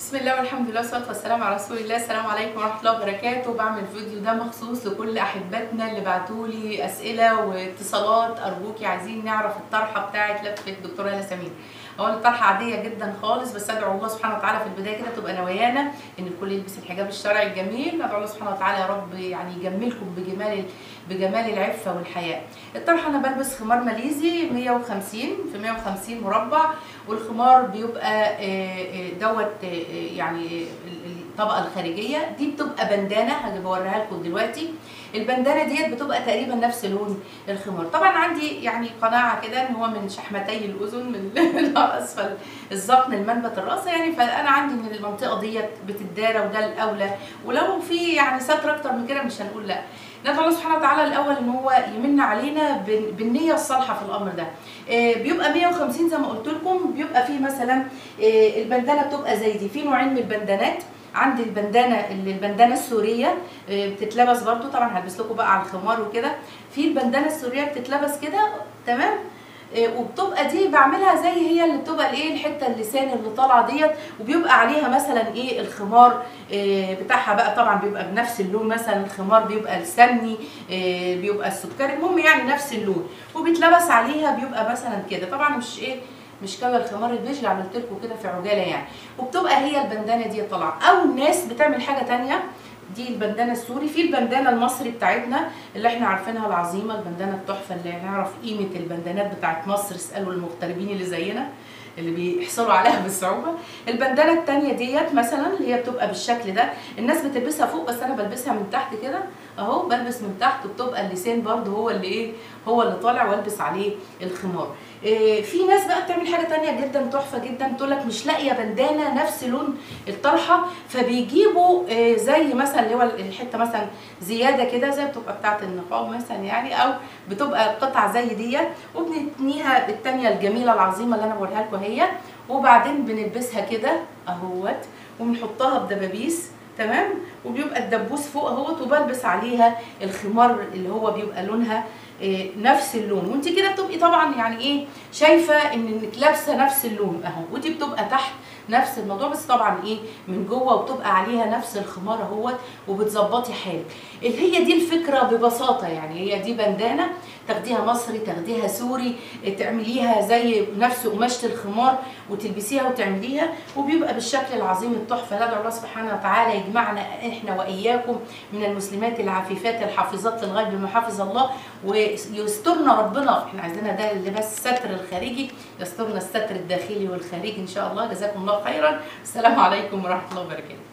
بسم الله والحمد لله والصلاة والسلام على رسول الله. السلام عليكم ورحمة الله وبركاته. بعمل الفيديو ده مخصوص لكل احباتنا اللي بعتوا لي أسئلة واتصالات. ارجوكي عايزين نعرف الطرحه بتاعه لفه الدكتورة هاله اولا الطرحه عادية جدا خالص بس أدعو الله سبحانه وتعالى في البداية كده تبقى نوايانا إن الكل يلبس الحجاب الشرعي الجميل. ندعو الله سبحانه وتعالى يا رب يعني يجملكم بجمال بجمال العفة والحياء الطرحة أنا بلبس خمار ماليزي 150 في 150 مربع والخمار بيبقى دوت يعني الطبقة الخارجية. دي بتبقى بندانة هجيب اوريها لكم دلوقتي. البندانة ديت بتبقى تقريبا نفس لون الخمار. طبعا عندي يعني قناعة كده إن هو من شحمتي الأذن من اسفل الذقن المنبت الرأس يعني. فأنا عندي إن المنطقة ديت بتدارى وده الأولى. ولو في يعني ستر أكتر من كده مش هنقول لأ. ندعو الله سبحانه وتعالى الأول إن هو يمن علينا بالنية الصالحة في الأمر ده. بيبقى 150 زي ما قلت لكم. بيبقى فيه مثلا البندانة بتبقى زي دي. في نوعين من البندانات. عندي البندانة اللي البندانة السورية بتتلبس برضو طبعا هلبس لكم بقى على الخمار وكده. في البندانة السورية بتتلبس كده تمام؟ وبتبقى دي بعملها زي هي اللي بتبقى الإيه الحتة اللسان اللي طالعة ديت وبيبقى عليها مثلا إيه الخمار إيه بتاعها بقى طبعا بيبقى بنفس اللون مثلا الخمار بيبقى السمني إيه بيبقى السكري المهم يعني نفس اللون. وبيتلبس عليها بيبقى مثلا كده. طبعا مش إيه مش كده الخمار البيج اللي عملت لكم كده في عجالة يعني. وبتبقى هي البندانة دي طالعة. أو الناس بتعمل حاجة ثانية دي البندانة السوري. في البندانة المصري بتاعتنا اللي إحنا عارفينها العظيمة البندانة التحفة اللي نعرف قيمة البندانات بتاعت مصر اسألوا المغتربين اللي زينا. اللي بيحصلوا عليها بصعوبه البندانه الثانية ديت مثلا اللي هي بتبقى بالشكل ده الناس بتلبسها فوق بس أنا بلبسها من تحت كده أهو بلبس من تحت وبتبقى اللسان برده هو اللي إيه هو اللي طالع وألبس عليه الخمار. إيه في ناس بقى بتعمل حاجة تانية جدا تحفة جدا تقول لك مش لاقية بندانه نفس لون الطرحة فبيجيبوا إيه زي مثلا اللي هو الحتة مثلا زيادة كده زي بتبقى بتاعة النقاب مثلا يعني أو بتبقى قطعه زي ديت وبنتنيها بالتانية الجميلة العظيمة اللي أنا بوريها لكم وبعدين بنلبسها كده أهوت وبنحطها بدبابيس. تمام؟ وبيبقى الدبوس فوق اهوت وبلبس عليها الخمار اللي هو بيبقى لونها إيه نفس اللون. وانت كده بتبقي طبعا يعني إيه شايفة ان انك لابسة نفس اللون اهو. ودي بتبقى تحت نفس الموضوع بس طبعا إيه من جوه وبتبقى عليها نفس الخمار اهوت وبتظبطي حالك. هي دي الفكرة ببساطة يعني هي دي بندانة. تاخديها مصري تاخديها سوري تعمليها زي نفس قماشة الخمار وتلبسيها وتعمليها وبيبقى بالشكل العظيم التحفة. ندعو الله سبحانه وتعالى يجمعنا إحنا وإياكم من المسلمات العفيفات الحافظات للغيب بما حفظ الله ويسترنا ربنا. إحنا عايزينها ده اللباس الستر الخارجي يسترنا الستر الداخلي والخارجي إن شاء الله. جزاكم الله خيرا. السلام عليكم ورحمة الله وبركاته.